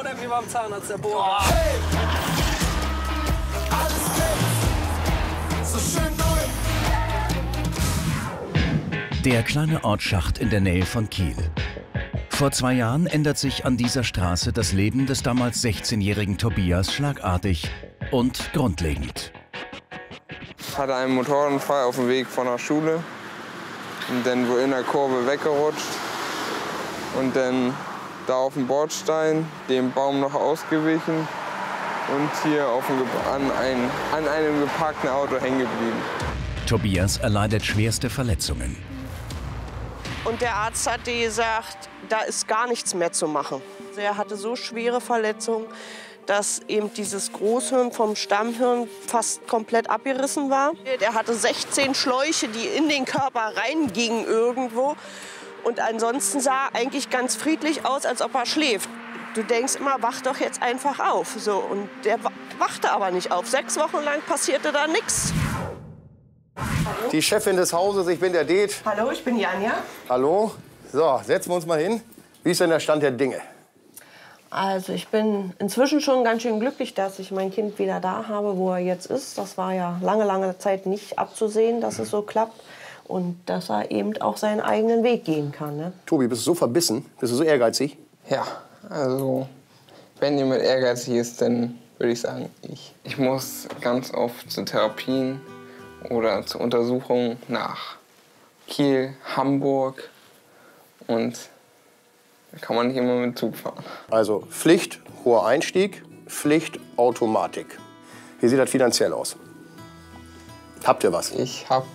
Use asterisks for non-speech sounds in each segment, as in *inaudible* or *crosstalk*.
oder wie beim Zahnarzt der Bohrer. Der kleine Ort Schacht in der Nähe von Kiel. Vor zwei Jahren ändert sich an dieser Straße das Leben des damals 16-jährigen Tobias schlagartig und grundlegend. Ich hatte einen Motorradunfall auf dem Weg von der Schule und dann wohl in der Kurve weggerutscht und dann da auf dem Bordstein dem Baum noch ausgewichen und hier auf dem, an, ein, an einem geparkten Auto hängen geblieben. Tobias erleidet schwerste Verletzungen. Und der Arzt hat gesagt, da ist gar nichts mehr zu machen. Er hatte so schwere Verletzungen, dass eben dieses Großhirn vom Stammhirn fast komplett abgerissen war. Er hatte 16 Schläuche, die in den Körper reingingen irgendwo. Und ansonsten sah er eigentlich ganz friedlich aus, als ob er schläft. Du denkst immer, wach doch jetzt einfach auf. So, und der wa- wachte aber nicht auf. Sechs Wochen lang passierte da nichts. Die Chefin des Hauses, ich bin der Det. Hallo, ich bin Janja. Hallo. So, setzen wir uns mal hin. Wie ist denn der Stand der Dinge? Also ich bin inzwischen schon ganz schön glücklich, dass ich mein Kind wieder da habe, wo er jetzt ist. Das war ja lange, lange Zeit nicht abzusehen, dass es so klappt. Und dass er eben auch seinen eigenen Weg gehen kann. Ne? Tobi, bist du so verbissen? Bist du so ehrgeizig? Ja, also wenn jemand ehrgeizig ist, dann würde ich sagen ich. Ich muss ganz oft zu Therapien oder zu Untersuchungen nach Kiel, Hamburg und da kann man nicht immer mit Zug fahren. Also Pflicht, hoher Einstieg, Pflicht, Automatik. Wie sieht das finanziell aus? Habt ihr was? Ich habe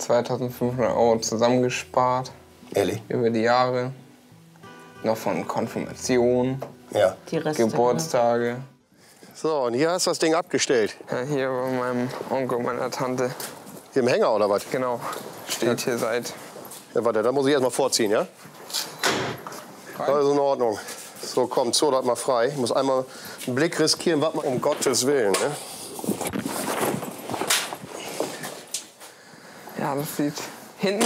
2500 Euro zusammengespart Ehrlich? über die Jahre. Noch von Konfirmation, Ja. Die Reste. Geburtstage. So, und hier hast du das Ding abgestellt. Ja, hier bei meinem Onkel, meiner Tante. Hier im Hänger oder was? Genau, steht hier seit Ja, warte, da muss ich erst mal vorziehen, ja? Ist in Ordnung. So, komm, zo das mal frei. Ich muss einmal einen Blick riskieren, warte mal, um Gottes Willen. Ne? Ja, das sieht hinten,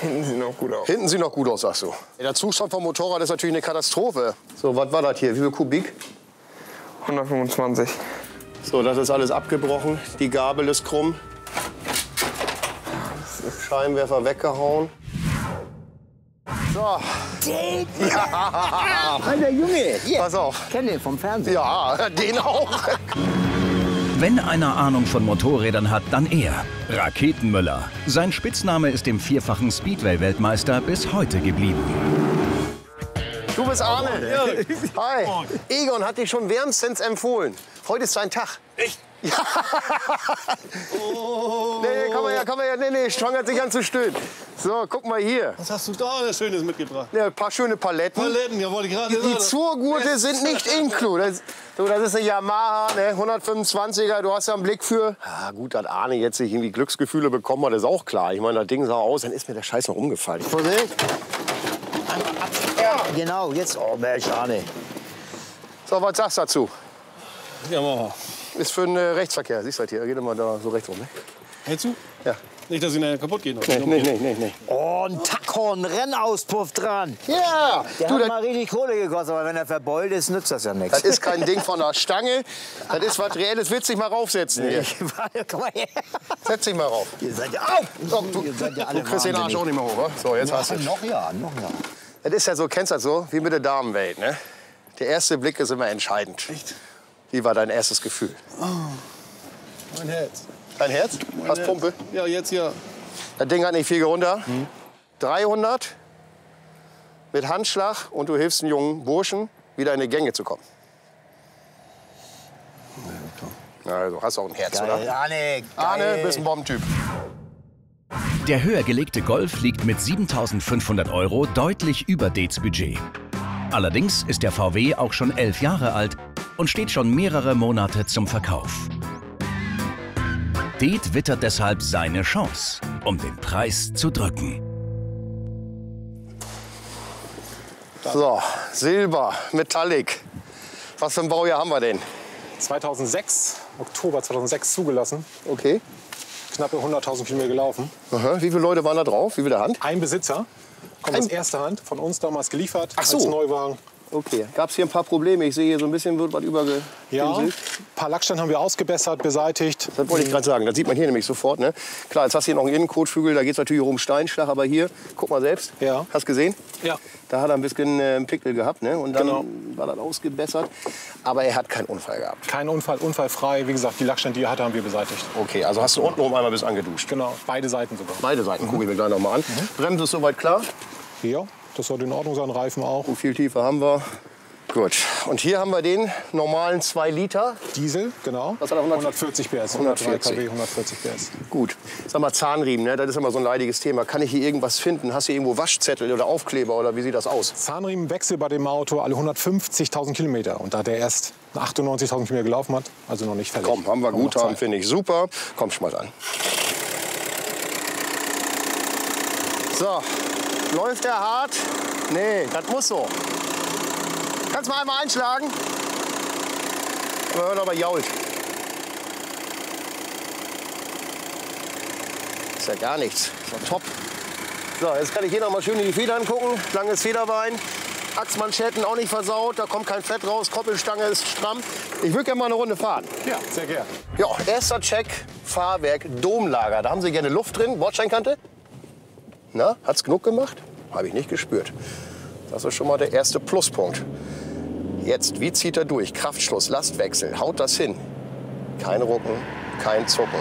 hinten sieht noch gut aus. Hinten sieht noch gut aus, sagst du. Der Zustand vom Motorrad ist natürlich eine Katastrophe. So, was war das hier? Wie viel Kubik? 125. So, das ist alles abgebrochen. Die Gabel ist krumm. Scheinwerfer weggehauen. So. Ja. *laughs* Alter Junge, hier. Pass auf. Kenn den vom Fernsehen. Ja, *laughs* den auch. Wenn einer Ahnung von Motorrädern hat, dann er. Raketenmüller. Sein Spitzname ist dem vierfachen Speedway-Weltmeister bis heute geblieben. Du bist Arne. Hi. Egon hat dich schon wärmstens empfohlen. Heute ist dein Tag. Echt? Ja. Nee, nee, komm mal her, komm mal her. Nee, nee, schwangert sich an zu stöhnen. So, guck mal hier. Was hast du da alles Schönes mitgebracht? Ja, ein paar schöne Paletten. Paletten, ja, wollte ich gerade Die sagen. Zurgurte sind nicht inclu. Das, du, das ist eine Yamaha, ne, 125er. Du hast ja einen Blick für. Ja, gut, dass Arne jetzt sich irgendwie Glücksgefühle bekommen hat, ist auch klar. Ich meine, das Ding sah aus, dann ist mir der Scheiß noch umgefallen. Vorsicht. Ja, genau, jetzt. Oh, Mensch, Arne. So, was sagst du dazu? Ja, mach mal. Ist für den äh, Rechtsverkehr. Siehst du das hier? Geht immer da so rechts rum. Ne? Hältst du? Ja. Nicht, dass sie nachher kaputt gehen. Nee, nee, nee, nee, nee. Oh, ein Tackhorn, Rennauspuff dran. Ja, Der du, hat mal richtig Kohle gekostet, aber wenn er verbeult ist, nützt das ja nichts. das ist kein Ding von der Stange. Das ist was Reelles. Willst dich mal raufsetzen hier? *laughs* Warte, Komm mal her. Setz dich mal rauf. Ihr seid ja, au! So, du, Ihr seid ja alle du kriegst den Arsch auch nicht mehr hoch, wa? So, jetzt hast du Ja, noch ja, noch ja. Das ist ja so, kennst du das so, wie mit der Damenwelt, ne? Der erste Blick ist immer entscheidend. Echt? Wie war dein erstes Gefühl? Mein Herz. Dein Herz? Hast Herz. Pumpe? Ja, jetzt ja. Das Ding hat nicht viel runter. 300 mit Handschlag und du hilfst einem jungen Burschen, wieder in die Gänge zu kommen. Also, hast auch ein Herz, Geil, oder? Arne, geil. Arne, bist ein Bombentyp. Der höher gelegte Golf liegt mit 7500 Euro deutlich über Dates Budget. Allerdings ist der VW auch schon elf Jahre alt und steht schon mehrere Monate zum Verkauf. Det wittert deshalb seine Chance, um den Preis zu drücken. So, Silber, Metallic. Was für ein Baujahr haben wir denn? 2006, Oktober 2006 zugelassen. Okay. Knappe 100.000 Kilometer gelaufen. Aha. Wie viele Leute waren da drauf? Wie viel der Hand? Ein Besitzer kommt Ein- aus erster Hand, von uns damals geliefert Ach so. als Neuwagen. Okay. Gab es hier ein paar Probleme? Ich sehe hier so ein bisschen wird was überge... Ja, ein paar Lackstellen haben wir ausgebessert, beseitigt. Das wollte ich gerade sagen. Das sieht man hier nämlich sofort. Ne? Klar, jetzt hast du hier noch einen Innenkotflügel. Da geht es natürlich um Steinschlag. Aber hier, guck mal selbst. Ja. Hast gesehen? Ja. Da hat er ein bisschen äh, einen Pickel gehabt. Ne? Und dann Genau. war das ausgebessert. Aber er hat keinen Unfall gehabt. Kein Unfall, unfallfrei. Wie gesagt, die Lackstellen, die er hatte, haben wir beseitigt. Okay, also hast du unten rum einmal bis angeduscht. Genau, beide Seiten sogar. Beide Seiten gucke ich mir gleich noch mal an. Bremse ist soweit klar. Ja, das sollte in Ordnung sein, Reifen auch. Und viel tiefer haben wir. Gut. Und hier haben wir den normalen 2 Liter. Diesel, genau. Was hat er, 100? 140 PS, 140. 103 kW, 140 PS. Gut. Sag mal, Zahnriemen, ne? das ist immer so ein leidiges Thema. Kann ich hier irgendwas finden? Hast du irgendwo Waschzettel oder Aufkleber oder wie sieht das aus? Zahnriemenwechsel bei dem Auto alle 150.000 Kilometer. Und da der erst 98.000 Kilometer gelaufen hat, also noch nicht fällig. Komm, haben wir Haben Guthaben, Zeit. finde ich super. Komm, schmeiß an. So, läuft der hart? Nee, das muss so. Kannst mal einmal einschlagen? Man hört aber jault. Ist ja gar nichts. Ist ja top. So, jetzt kann ich hier noch mal schön in die Federn gucken. Langes Federbein. Achsmanschetten auch nicht versaut. Da kommt kein Fett raus. Koppelstange ist stramm. Ich würde gerne mal eine Runde fahren. Ja, sehr gerne. Ja, erster Check, Fahrwerk, Domlager. Da haben Sie gerne Luft drin, Bordsteinkante. Na, hat's genug gemacht? Habe ich nicht gespürt. Das ist schon mal der erste Pluspunkt. Jetzt, wie zieht er durch? Kraftschluss, Lastwechsel, haut das hin? Kein Rucken, kein Zucken.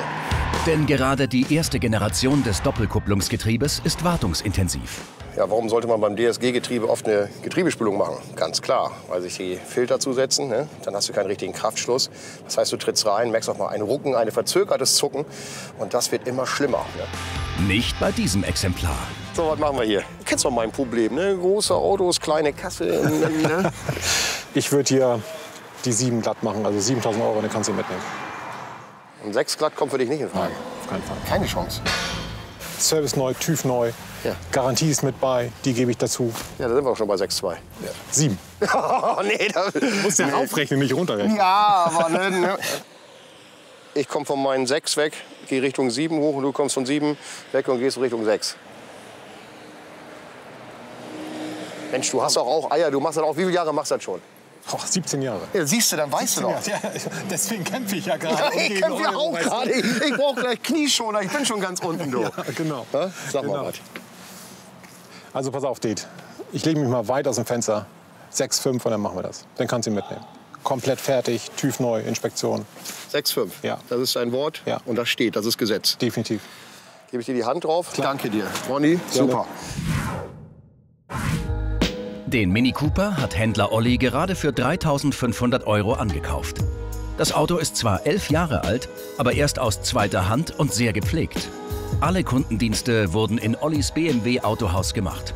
Denn gerade die erste Generation des Doppelkupplungsgetriebes ist wartungsintensiv. Ja, warum sollte man beim DSG-Getriebe oft eine Getriebespülung machen? Ganz klar, weil sich die Filter zusetzen, ne? dann hast du keinen richtigen Kraftschluss. Das heißt, du trittst rein, merkst auch mal ein Rucken, ein verzögertes Zucken und das wird immer schlimmer. Ne? Nicht bei diesem Exemplar. So, was machen wir hier? Du kennst doch mein Problem, ne? Große Autos, kleine Kasse. Ne? *laughs* Ich würde hier die 7 glatt machen, also 7.000 Euro, dann kannst du mitnehmen. Und sechs glatt kommt für dich nicht in Frage. Auf keinen Fall. Keine Chance. Service neu, TÜV neu, Ja. Garantie ist mit bei, die gebe ich dazu. Ja, da sind wir auch schon bei 6,2. 7. Oh, nee, da, Muss ja aufrechnen, nicht runterrechnen. Ja, aber ne, ne. Ich komme von meinen 6 weg, gehe Richtung 7 hoch und du kommst von 7 weg und gehst Richtung 6. Mensch, du hast doch auch Eier, du machst das auch. Wie viele Jahre machst du das schon? Oh, 17 Jahre. Ja, siehst du, dann weißt du doch. Ja, deswegen kämpfe ich ja gerade. Ja, ich kämpfe ja auch du. gerade. Ich, ich brauche gleich Knieschoner. Ich bin schon ganz unten, du. Ja, genau. Ja? Sag mal Genau. was. Also pass auf, Det. Ich lege mich mal weit aus dem Fenster. 6, 5 und dann machen wir das. Dann kannst du ihn mitnehmen. Komplett fertig, TÜV neu, Inspektion. 6,5. Ja. Das ist ein Wort Ja. und das steht, das ist Gesetz. Definitiv. Gebe ich dir die Hand drauf? Danke dir. Ronny, super. Den Mini Cooper hat Händler Olli gerade für 3.500 Euro angekauft. Das Auto ist zwar elf Jahre alt, aber erst aus zweiter Hand und sehr gepflegt. Alle Kundendienste wurden in Ollis BMW Autohaus gemacht.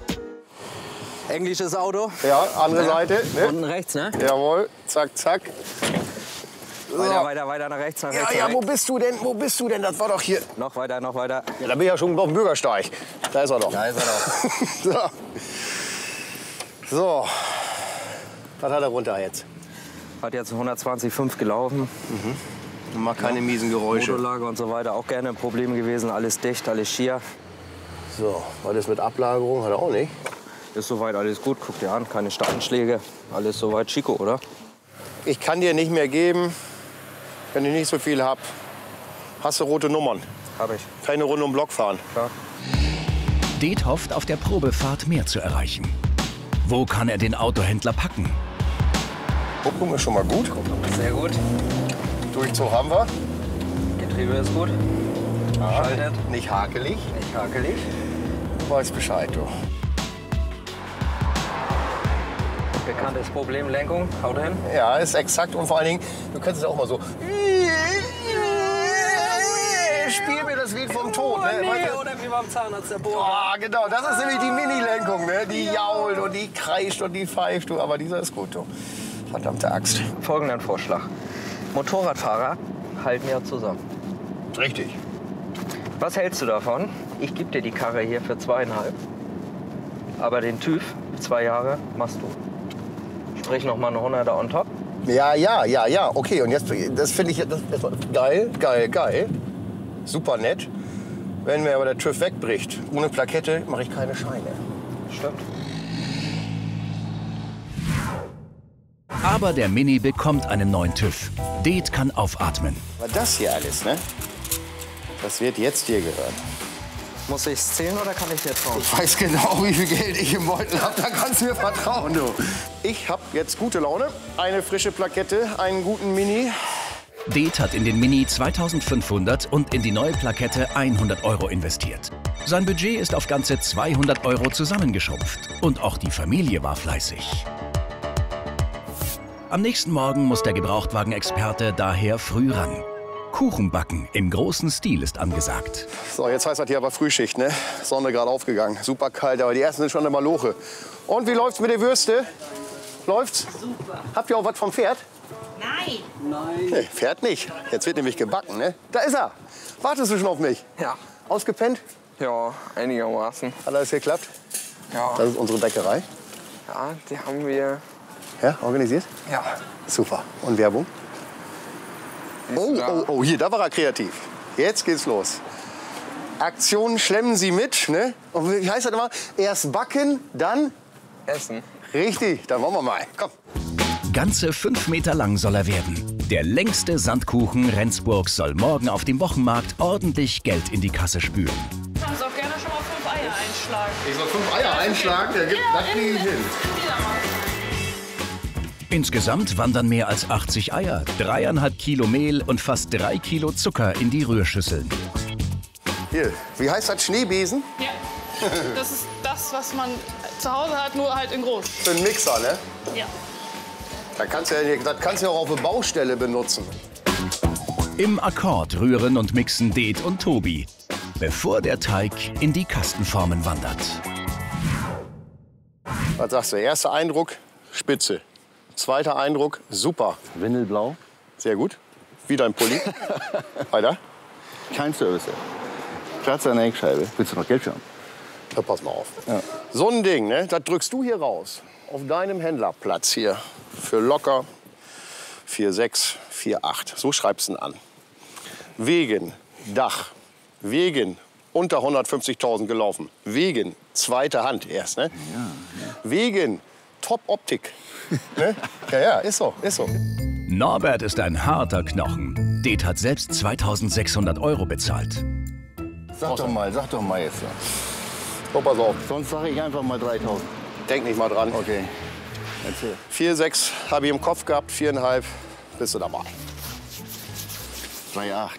Englisches Auto. Ja, andere Seite. Unten Ne? rechts, ne? Jawohl, zack, zack. Weiter, weiter, weiter nach rechts, nach Ja, rechts. ja, nach wo bist du denn? Wo bist du denn? Das war doch hier. Noch weiter, noch weiter. Ja, da bin ich ja schon auf dem Bürgersteig. Da ist er doch. Da ist er doch. *laughs* so. so. Was hat er runter jetzt? Hat jetzt 120,5 gelaufen. Mach keine miesen Geräusche. Motorlage und so weiter. Auch gerne ein Problem gewesen. Alles dicht, alles schier. So, was ist mit Ablagerung? Hat er auch nicht. Ist soweit alles gut. Guck dir an, keine Steinschläge. Alles soweit Chico, oder? Ich kann dir nicht mehr geben, wenn ich nicht so viel hab. Hast du rote Nummern? Hab ich. Keine Runde um Block fahren. Klar. Det hofft auf der Probefahrt mehr zu erreichen. Wo kann er den Autohändler packen? Kupplung ist schon mal gut. Sehr gut. Durchzug haben wir. Getriebe ist gut. Schaltet. Nicht hakelig. Nicht hakelig. Du weißt Bescheid, du. Bekanntes Problem, Lenkung. Haut hin. Ja, ist exakt. Und vor allen Dingen, du kannst es auch mal so. Spiel mir das Lied vom Tod. Ne? Weißt du? oder wie beim Zahnarzt der Bohrer. Ah, genau, das ist nämlich die Mini-Lenkung. Ne? Die jault und die kreischt und die pfeift. Du. Aber dieser ist gut, du. Verdammte Axt. Folgenden Vorschlag. Motorradfahrer halten ja zusammen. Richtig. Was hältst du davon? Ich gebe dir die Karre hier für zweieinhalb. Aber den TÜV, zwei Jahre, machst du. Sprich noch mal eine 100er on top. Ja, ja, ja, ja. Okay, und jetzt, das finde ich das, das, geil, geil, geil. Super nett. Wenn mir aber der TÜV wegbricht, ohne Plakette, mache ich keine Scheine. Stimmt. Aber der Mini bekommt einen neuen TÜV. Det kann aufatmen. Aber das hier alles, ne? Das wird jetzt dir gehören. Muss ich es zählen oder kann ich jetzt drauf? Ich weiß genau, wie viel Geld ich im Beutel habe. Da kannst du mir vertrauen, du. Ich habe jetzt gute Laune. Eine frische Plakette, einen guten Mini. Det hat in den Mini 2500 und in die neue Plakette 100 Euro investiert. Sein Budget ist auf ganze 200 Euro zusammengeschrumpft. Und auch die Familie war fleißig. Am nächsten Morgen muss der Gebrauchtwagenexperte daher früh ran. Kuchenbacken im großen Stil ist angesagt. So, jetzt heißt das hier aber Frühschicht, ne? Sonne gerade aufgegangen. Super kalt, aber die ersten sind schon immer Loche. Und wie läuft's mit der Würste? Läuft's? Super. Habt ihr auch was vom Pferd? Nein. Nee, Pferd nicht. Jetzt wird nämlich gebacken, ne? Da ist er. Wartest du schon auf mich? Ja. Ausgepennt? Ja, einigermaßen. Hat alles geklappt? Ja. Das ist unsere Bäckerei. Ja, die haben wir. Ja, organisiert? Ja. Super. Und Werbung? Oh, oh, oh, hier, da war er kreativ. Jetzt geht's los. Aktion schlemmen Sie mit, ne? Und wie heißt das immer? Erst backen, dann Essen. richtig. Dann wollen wir mal. Komm. Ganze fünf Meter lang soll er werden. Der längste Sandkuchen Rendsburg soll morgen auf dem Wochenmarkt ordentlich Geld in die Kasse spülen. kannst auch gerne schon mal fünf Eier einschlagen. Ich soll fünf Eier einschlagen, der gibt, das kriege ich hin. Insgesamt wandern mehr als 80 Eier, dreieinhalb Kilo Mehl und fast drei Kilo Zucker in die Rührschüsseln. Hier, wie heißt das? Schneebesen? Ja. Das ist das, was man zu Hause hat, nur halt in groß. Für einen Mixer, ne? Ja. Da kannst du ja, das kannst du ja auch auf der Baustelle benutzen. Im Akkord rühren und mixen Det und Tobi, bevor der Teig in die Kastenformen wandert. Was sagst du? Erster Eindruck, spitze. Zweiter Eindruck, super. Windelblau. Sehr gut. Wieder ein Pulli. *laughs* Weiter. Kein Service. Platz an der Heckscheibe. Willst du noch Geld für haben? Ja, pass mal auf. So ein Ding, ne, das drückst du hier raus. Auf deinem Händlerplatz hier. Für locker 4,6, 4,8. So schreibst du ihn an. Wegen Dach. Wegen unter 150.000 gelaufen. Wegen zweite Hand erst. Ne? Wegen Top-Optik. ne? Ja, ja, ist so, ist so. Norbert ist ein harter Knochen. Det hat selbst 2600 Euro bezahlt. Sag doch mal, sag doch mal jetzt. So, pass auf. Sonst sage ich einfach mal 3000. Denk nicht mal dran. Okay. Erzähl. 4,6 habe ich im Kopf gehabt, 4,5 bist du dabei. 3,8.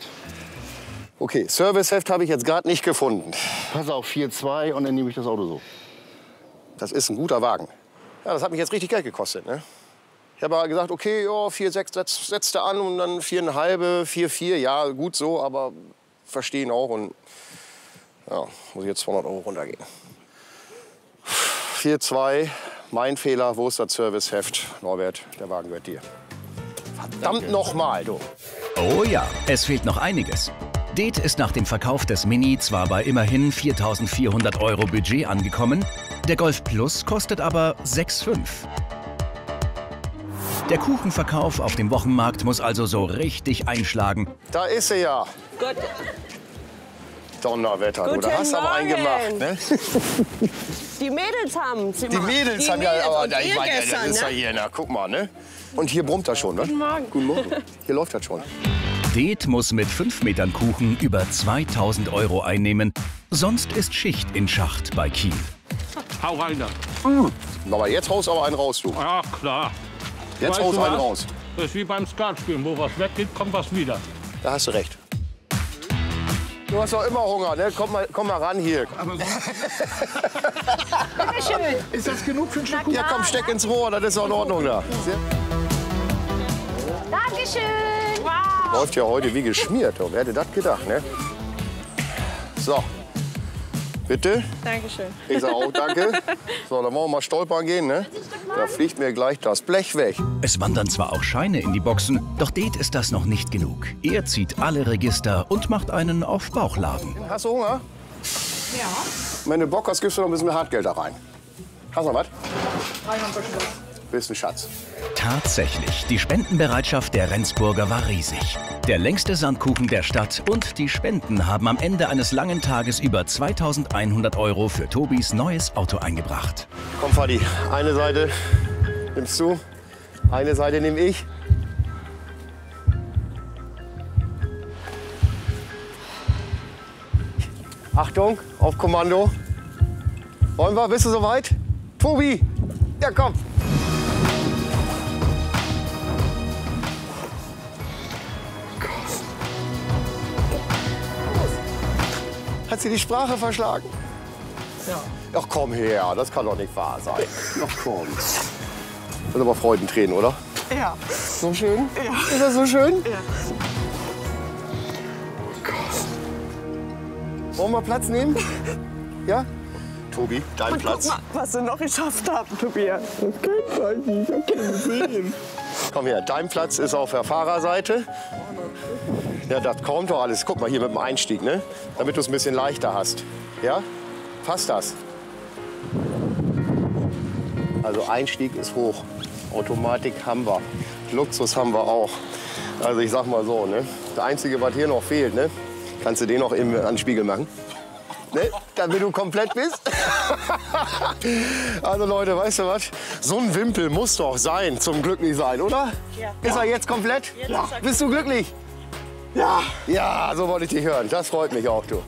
Okay, Serviceheft habe ich jetzt gerade nicht gefunden. Pass auf, 4,2 und dann nehme ich das Auto so. Das ist ein guter Wagen. Ja, das hat mich jetzt richtig Geld gekostet. Ne? Ich habe gesagt, okay, ja, 4,6 setz, setzt du an und dann 4,5, 4,4, ja, gut so, aber verstehen auch. Und ja, muss ich jetzt 200 Euro runtergehen. 4,2, mein Fehler, wo ist das Serviceheft? Norbert, der Wagen gehört dir. Verdammt nochmal, du. Oh ja, es fehlt noch einiges. Det ist nach dem Verkauf des Mini zwar bei immerhin 4.400 Euro Budget angekommen, der Golf Plus kostet aber 6,5. Der Kuchenverkauf auf dem Wochenmarkt muss also so richtig einschlagen. Da ist sie ja. Gut. Donnerwetter, du. Da Guten hast du aber einen Morgen. gemacht. Ne? *laughs* Die Mädels haben sie Die. Mädels Die haben ja, aber und da, ich meine, gestern, das ist ja ne? hier, na, guck mal, ne? Und hier brummt das schon, ne? Guten Morgen. Guten Morgen. Hier läuft das schon. Det muss mit 5 Metern Kuchen über 2000 Euro einnehmen. Sonst ist Schicht in Schacht bei Kiel. Hau rein da. Aber jetzt haust aber einen raus, du. Ja, klar. Jetzt Weißt haust einen was? raus. Das ist wie beim Skatspielen. Wo was weggeht, kommt was wieder. Da hast du recht. Du hast doch immer Hunger, ne? Komm mal, komm mal ran hier. *laughs* Schön. Ist das genug für ein Stück Ja, komm, steck ins Rohr, das ist auch in Ordnung da. Dankeschön. Wow. Läuft ja heute wie geschmiert. Wer hätte das gedacht, ne? So. Bitte? Dankeschön. Ich sag auch danke. *laughs* So, dann wollen wir mal stolpern gehen, ne? Da fliegt mir gleich das Blech weg. Es wandern zwar auch Scheine in die Boxen, doch Det ist das noch nicht genug. Er zieht alle Register und macht einen auf Bauchladen. Hast du Hunger? Ja. Wenn du Bock hast, gibst du noch ein bisschen Hartgeld da rein. Hast du noch was? Rein am Büschel. Bist ein Schatz. Tatsächlich, die Spendenbereitschaft der Rendsburger war riesig. Der längste Sandkuchen der Stadt und die Spenden haben am Ende eines langen Tages über 2100 Euro für Tobis neues Auto eingebracht. Komm, Fadi, eine Seite nimmst du, Eine Seite nehme ich. Achtung, auf Kommando. Wollen wir? Bist du soweit? Tobi! Ja, komm! Hat sie die Sprache verschlagen? Ja. Ach komm her, das kann doch nicht wahr sein. *laughs* Ach komm. Das sind aber Freudentränen, oder? Ja. So schön? Ja. Ist das so schön? Ja. Wollen wir Platz nehmen? *laughs* Ja? Tobi, dein Und Platz. guck mal, was sie noch geschafft haben, Tobias. Das kann ich nicht, ich sehen. Komm her, dein Platz ist auf der Fahrerseite. Ja, das kommt doch alles. Guck mal hier mit dem Einstieg, ne? Damit du es ein bisschen leichter hast. Ja? Passt das? Also Einstieg ist hoch. Automatik haben wir. Luxus haben wir auch. Also ich sag mal so, ne? Das Einzige, was hier noch fehlt, ne? Kannst du den noch im, an den Spiegel machen? Ne? Damit du komplett bist. *laughs* also Leute, weißt du was? So ein Wimpel muss doch sein zum Glücklichsein, oder? Ja. Ist er jetzt komplett? Jetzt er Bist du glücklich? Ja. Ja, so wollte ich dich hören. Das freut mich auch, du.